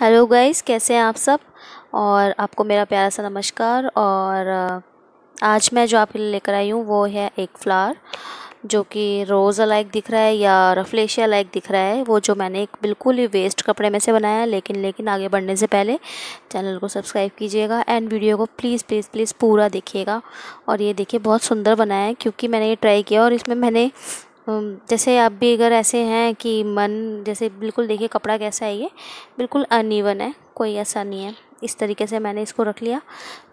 Hello guys, कैसे हैं आप सब? और आपको मेरा प्यारा सा नमस्कार। और आज मैं जो आपके लिए लेकर आई हूँ, वो है एक फ्लावर, जो कि रोज़ लाइक दिख रहा है या रफलेशिया लाइक दिख रहा है। वो जो मैंने एक बिल्कुल ही वेस्ट कपड़े में से बनाया है, लेकिन लेकिन आगे बढ़ने से पहले चैनल को सब्सक्राइब कीजिएगा एंड वीडियो को प्लीज़ प्लीज़ प्लीज़ पूरा देखिएगा। और ये देखिए, बहुत सुंदर बनाया है, क्योंकि मैंने ये ट्राई किया और इसमें मैंने जैसे आप भी अगर ऐसे हैं कि मन, जैसे बिल्कुल देखिए कपड़ा कैसा है ये, बिल्कुल अनइवन है, कोई ऐसा नहीं है। इस तरीके से मैंने इसको रख लिया।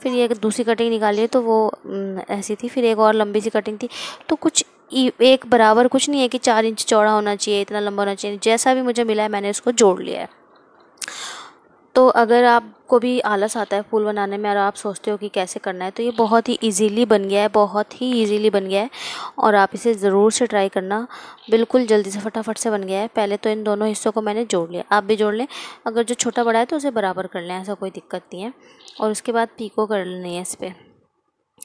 फिर ये दूसरी कटिंग निकाली तो वो ऐसी थी। फिर एक और लंबी सी कटिंग थी। तो कुछ एक बराबर कुछ नहीं है कि चार इंच चौड़ा होना चाहिए, इतना लंबा होना चाहिए। जैसा भी मुझे मिला है मैंने उसको जोड़ लिया है। तो अगर आपको भी आलस आता है फूल बनाने में और आप सोचते हो कि कैसे करना है तो ये बहुत ही इजीली बन गया है, बहुत ही इजीली बन गया है और आप इसे ज़रूर से ट्राई करना। बिल्कुल जल्दी से फटाफट से बन गया है। पहले तो इन दोनों हिस्सों को मैंने जोड़ लिया। आप भी जोड़ लें। अगर जो छोटा बड़ा है तो उसे बराबर कर लें, ऐसा कोई दिक्कत नहीं है। और उसके बाद पीको कर लेनी है इस पर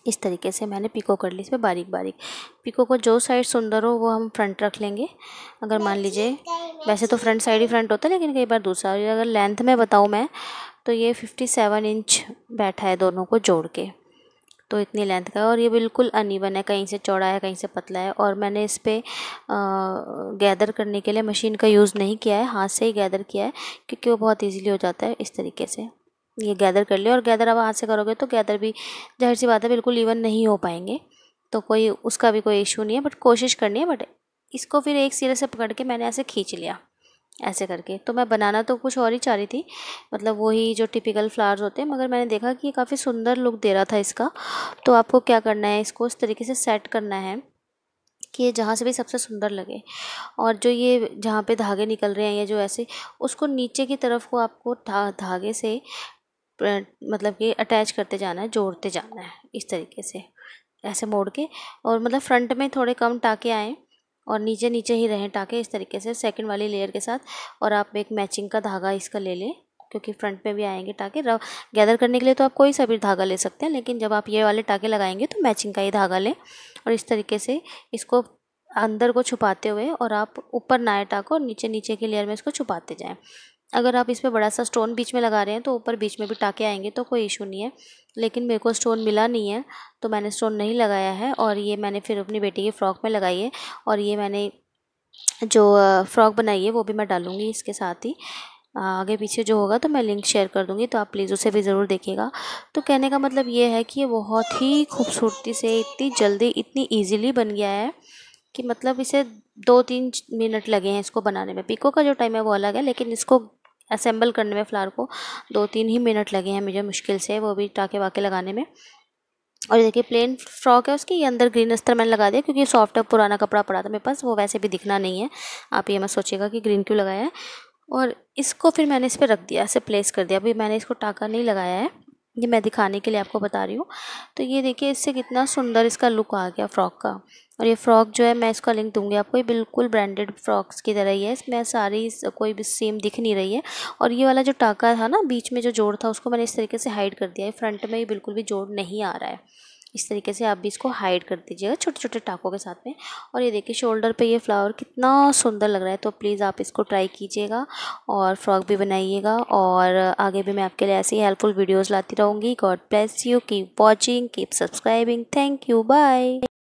इस तरीके से मैंने पिको कर ली। इसमें बारीक बारीक। पिको को जो साइड सुंदर हो वो हम फ्रंट रख लेंगे। अगर मान लीजिए वैसे तो फ्रंट साइड ही फ्रंट होता है लेकिन कई बार दूसरा। अगर लेंथ में बताऊँ मैं तो ये फिफ्टी सेवन इंच बैठा है दोनों को जोड़ के। तो इतनी लेंथ का है और ये बिल्कुल अनइवन है कहीं से चौड़ा है कहीं से पतला है। और मैंने इस पर गैदर करने के लिए मशीन का यूज़ नहीं किया है। हाथ से ही गैदर किया है क्योंकि वो बहुत ईजीली हो जाता है इस तरीके से। ये गैदर कर लिया और गैदर अब हाथ से करोगे तो गैदर भी ज़ाहिर सी बात है बिल्कुल इवन नहीं हो पाएँगे। तो कोई उसका भी कोई इशू नहीं है बट कोशिश करनी है बट इसको फिर एक सिरे से पकड़ के मैंने ऐसे खींच लिया, ऐसे करके। तो मैं बनाना तो कुछ और ही चाह रही थी मतलब वही जो टिपिकल फ्लावर्स होते हैं, मगर मैंने देखा कि ये काफ़ी सुंदर लुक दे रहा था इसका। तो आपको क्या करना है, इसको इस तरीके से सेट करना है कि ये जहाँ से भी सबसे सुंदर लगे। और जो ये जहाँ पे धागे निकल रहे हैं, या जो ऐसे, उसको नीचे की तरफ़ को आपको धागे से मतलब कि अटैच करते जाना है, जोड़ते जाना है, इस तरीके से, ऐसे मोड़ के। और मतलब फ्रंट में थोड़े कम टाके आएँ और नीचे नीचे ही रहें टाके इस तरीके से सेकंड वाली लेयर के साथ। और आप एक मैचिंग का धागा इसका ले लें, क्योंकि फ्रंट में भी आएँगे टाके। रव गैदर करने के लिए तो आप कोई सा भी धागा ले सकते हैं, लेकिन जब आप ये वाले टाके लगाएँगे तो मैचिंग का ही धागा लें। और इस तरीके से इसको अंदर को छुपाते हुए और आप ऊपर नाए टाको और नीचे नीचे की लेयर में इसको छुपाते जाएँ। अगर आप इस पर बड़ा सा स्टोन बीच में लगा रहे हैं तो ऊपर बीच में भी टाके आएँगे तो कोई इशू नहीं है। लेकिन मेरे को स्टोन मिला नहीं है तो मैंने स्टोन नहीं लगाया है, और ये मैंने फिर अपनी बेटी की फ़्रॉक में लगाई है, और ये मैंने जो फ़्रॉक बनाई है, वो भी मैं डालूँगी इसके साथ ही। आगे पीछे जो होगा तो मैं लिंक शेयर कर दूँगी तो आप प्लीज़ उसे भी ज़रूर देखिएगा। तो कहने का मतलब ये है कि ये बहुत ही खूबसूरती से इतनी जल्दी, इतनी ईजीली बन गया है, कि मतलब इसे दो तीन मिनट लगे हैं इसको बनाने में। पिको का जो टाइम है, वो अलग है, लेकिन इसको असेंबल करने में फ़्लावर को दो तीन ही मिनट लगे हैं मुझे मुश्किल से वो भी टाके वाके लगाने में। और देखिए प्लेन फ्रॉक है उसकी, ये अंदर ग्रीन अस्तर मैंने लगा दिया क्योंकि सॉफ्ट और पुराना कपड़ा पड़ा था मेरे पास, वो वैसे भी दिखना नहीं है। आप ये मैं सोचिएगा कि ग्रीन क्यों लगाया है। और इसको फिर मैंने इस पर रख दिया ऐसे प्लेस कर दिया। अभी मैंने इसको टाका नहीं लगाया है। ये मैं दिखाने के लिए आपको बता रही हूँ। तो ये देखिए, इससे कितना सुंदर इसका लुक आ गया फ्रॉक का। और ये फ़्रॉक जो है, मैं इसका लिंक दूँगी आपको। ये बिल्कुल ब्रांडेड फ्रॉक्स की तरह ही है। इसमें सारी कोई भी सेम दिख नहीं रही है। और ये वाला जो टाका था ना, बीच में जो जोड़ था, उसको मैंने इस तरीके से हाइड कर दिया है। फ्रंट में ये बिल्कुल भी जोड़ नहीं आ रहा है। इस तरीके से आप भी इसको हाइड कर दीजिएगा छोटे छोटे टाकों के साथ में। और ये देखिए शोल्डर पे ये फ्लावर कितना सुंदर लग रहा है। तो प्लीज़ आप इसको ट्राई कीजिएगा और फ्रॉक भी बनाइएगा। और आगे भी मैं आपके लिए ऐसी हेल्पफुल वीडियोज़ लाती रहूँगी। God bless you keep watching keep subscribing thank you bye